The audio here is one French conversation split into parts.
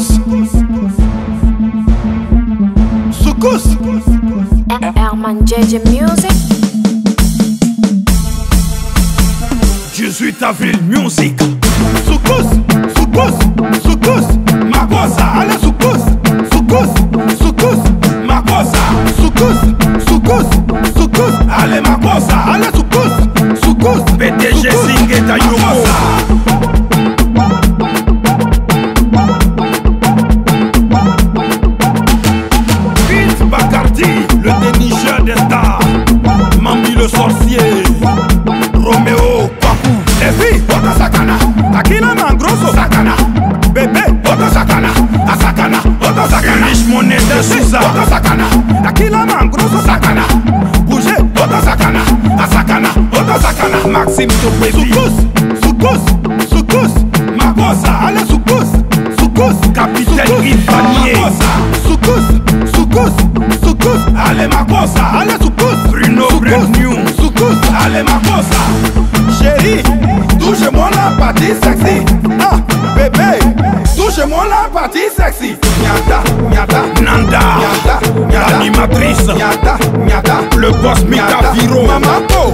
Soukous Soukous Herman JJ Music. 18 avril Music. Soukous Soukous Soukous Makosa Allez Soukous Soukous Soukous Makosa Soukous Soukous Soukous Allez Makosa Allez Soukous Soukous PDG Zingeta Yoko riche moneta suza otosakana nakila mangroso sakana bouge otosakana asakana otosakana maxime topesukos sukos sukos makosa ala sukos sukos capitaine ivanie sukos sukos sukos ale makosa ala sukos bruno brandnew sukos ale makosa. Chéri touche mon la partie sexy. Ah bébé. Touche-moi la partie sexy. Nyata Nyata Nanda. Nyata Nyata. L'animatrice. Nyata Nyata. Le boss Mika Viro Mamako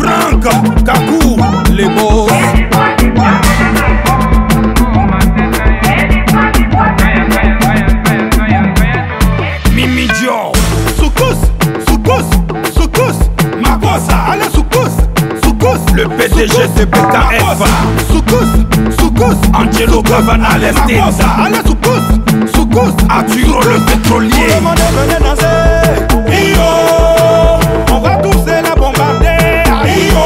Franck Le PDG de BKF. Makosa, soukous, soukous, Angelo Cavana allez Makosa, Lestin allez soukous, soukous, Arturo le Tout le pétrolier monde venez danser, Iyo, on va tous la bombarder, Iyo,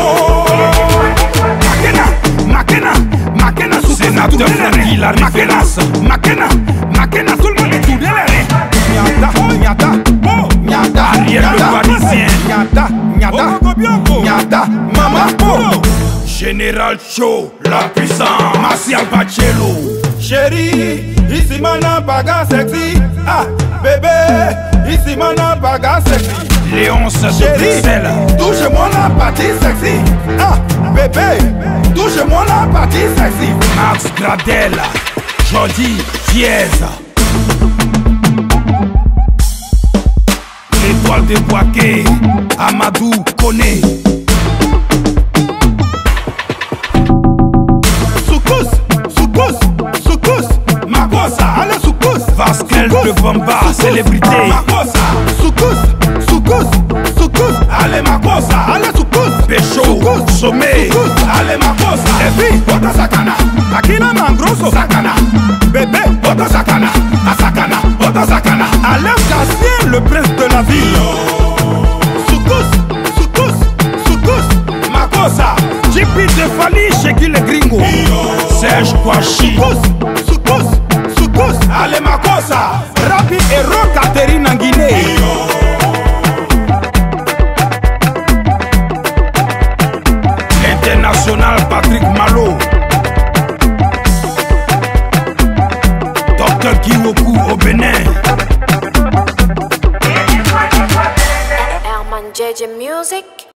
Makena, Makena, Makena, soukous, Sénateur tout le Francky, monde. la Makena, référence. Makena, Makena, tout Nyata, nyata, nyata, mama, oh. Général Cho La puissance Martial Bachello Chérie, ici mana baga sexy. Ah, bébé, ici mana baga sexy. Léonce de Chérie, touche-moi la partie sexy. Ah, bébé, touche-moi la partie sexy. Max Gradel Jordi Fiez L'étoile de Boaké Amadou Kone Soukous, soukous, soukous, Makosa, allez soukous. Vasquel de Bamba, célébrité. Makosa, soukous, soukous, soukous, allez Makosa, allez soukous. Pécho Sommet. allez Makosa. Les filles, Ota Sakana, Akina Mangroso, Sakana, bébé, Ota Sakana, Asakana, Ota Sakana, Alain Gassien, le prince de la ville. Soukous, soukous, soukous, Makosa, Jipi de Fali Sheki le Gringo. Serge Kouachi. Soukous, soukous, soukous, allez Makosa, Rabi Hero Catherine en Guinée. L'international Patrick Malo. Dr Kiwoku au Bénin JJ Music